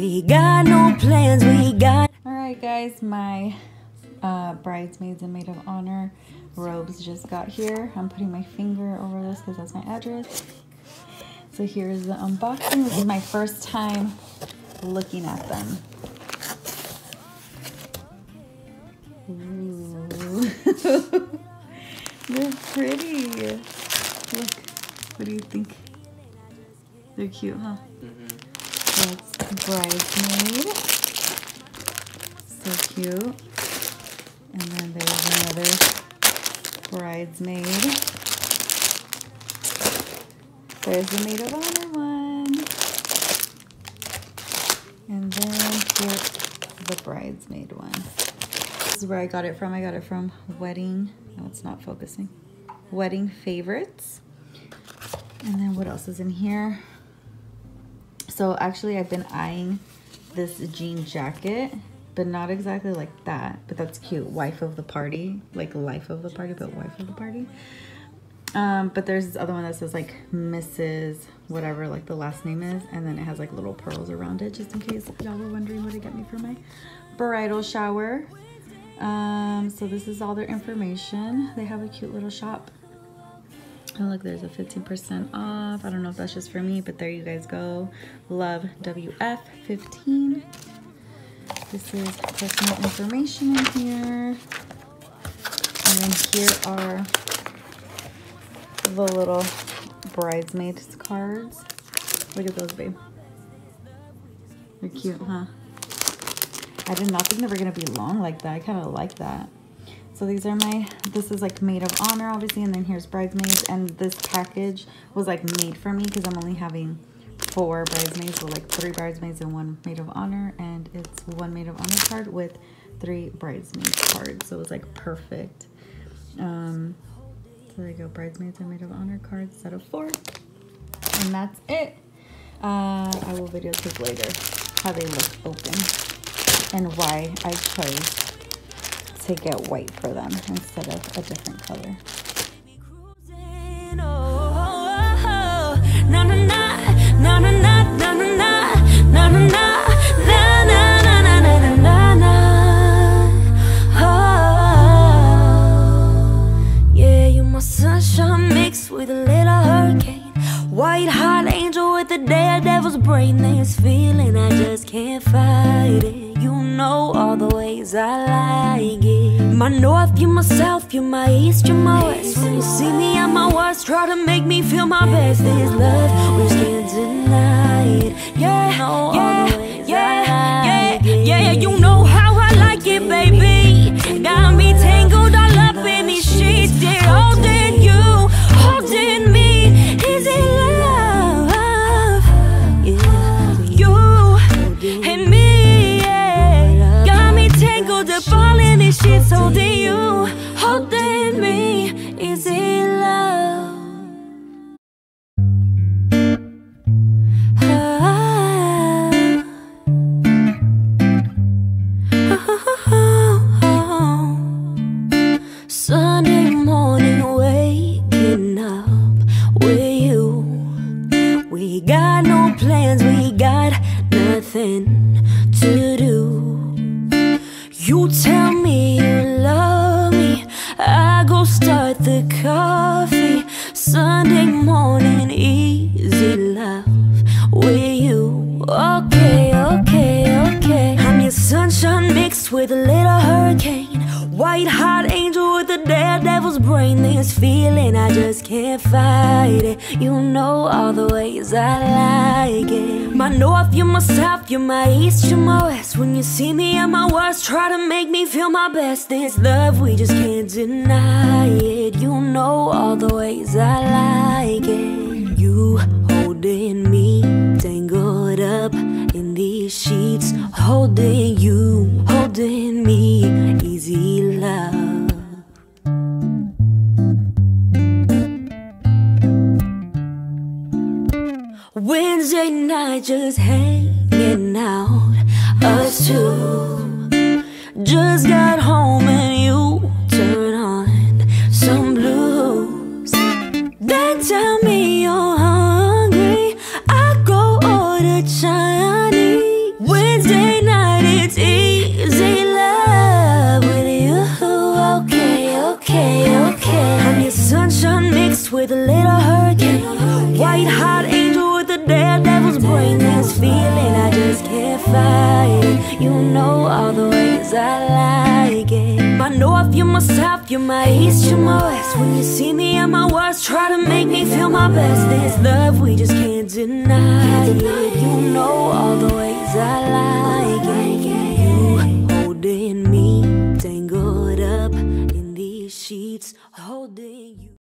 We got no plans, we got. Alright, guys, my uh, bridesmaids and maid of honor robes just got here. I'm putting my finger over this because that's my address. So here's the unboxing. This is my first time looking at them. Ooh. They're pretty. Look, what do you think? They're cute, huh? Mm-hmm. That's bridesmaid. So cute. And then there's another bridesmaid. There's the maid of honor one. And then here's the bridesmaid one. This is where I got it from. I got it from Wedding. No, it's not focusing. Wedding Favorites. And then what else is in here? So actually I've been eyeing this jean jacket, but not exactly like that, but that's cute. Wife of the party, like life of the party, but wife of the party. Um, but there's this other one that says like Mrs. whatever like the last name is, and then it has like little pearls around it, just in case y'all were wondering what to get me for my bridal shower. Um, so this is all their information. They have a cute little shop. Oh look, there's a 15% off. I don't know if that's just for me, but there you guys go. Love WF15. This is personal information in here. And then here are the little bridesmaids cards. Look at those, babe. They're cute, huh? I did not think they were gonna be long like that. I kind of like that. So these are my, this is like maid of honor, obviously, and then here's bridesmaids. And this package was like made for me because I'm only having four bridesmaids, so like three bridesmaids and one maid of honor. And it's one maid of honor card with three bridesmaids cards. So it was like perfect. Um, so there you go, bridesmaids and maid of honor cards, set of four. And that's it. Uh, I will videotape later how they look open and why I chose to get white for them instead of a different color. White hot angel with the daredevil's brain This feeling I just can't fight it. You know all the ways I like it. My north, you're my south, you're my east, you're my west. When you see me at my worst, try to make me feel my best. This love, we just can't deny it. Yeah, know Holding you, holding me Is love? Sunday morning, waking up with you. We got no plans, we got nothing to do. You tell me, I go start the coffee. Sunday morning, easy love with you. Okay, okay, okay. I'm your sunshine mixed with a little hurricane. White hot daredevil's brain. This feeling I just can't fight it. You know all the ways I like it. My north, you're my south, you're my east, you're my west. When you see me at my worst, try to make me feel my best. This love, we just can't deny it. You know all the ways I like it. You holding me, tangled up in these sheets, holding and I just hanging out. Us two Just got home and you turn on some blues. Then tell me you're hungry. I go order Chinese. Wednesday night it's easy love with you. Okay, okay, okay. And your sunshine mixed with a little hurricane. White hot You know all the ways I like it. My north, you're my south, you're my east, you're my west. When you see me at my worst, try to make me feel my best. This love we just can't deny